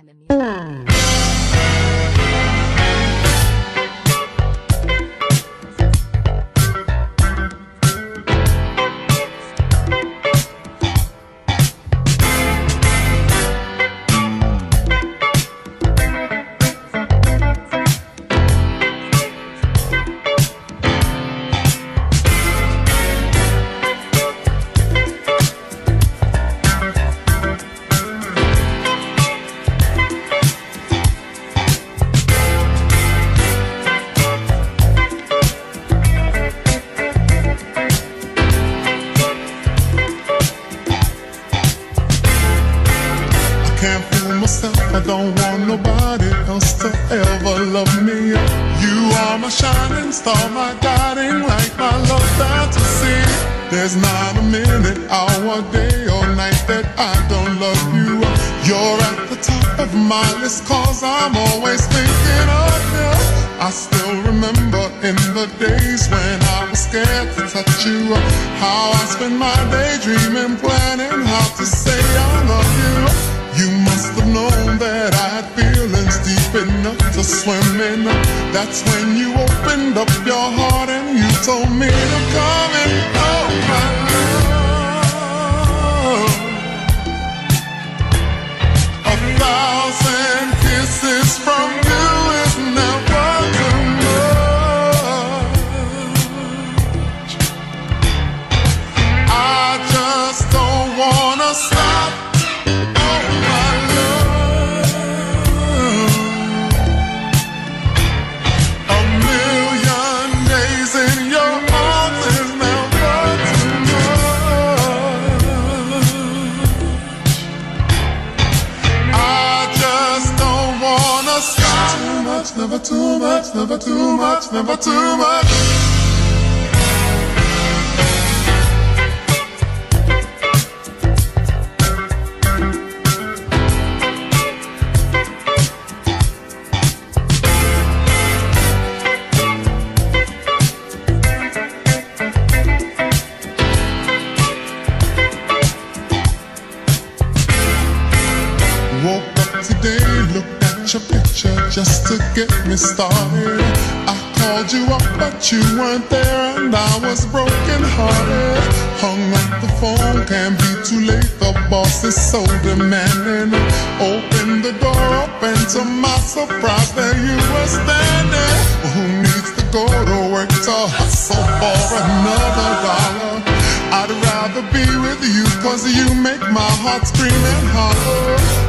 I'm immune. Can't fool myself. I don't want nobody else to ever love me. You are my shining star, my guiding light, my love fantasy. There's not a minute, hour, day, or night that I don't love you. You're at the top of my list, cause I'm always thinking of you. I still remember in the days when I was scared to touch you. How I spent my day dreaming, planning how to say I love you. You must have known that I had feelings deep enough to swim in. That's when you opened up your heart and you told me to come in. Oh, my love. A thousand never too much, never too much, never too much. At your picture just to get me started. I called you up, but you weren't there, and I was broken hearted. Hung up the phone, can't be too late. The boss is so demanding. Open the door up, and to my surprise, there you were standing. Who needs to go to work to hustle for another dollar? I'd rather be with you cause you make my heart scream and holler.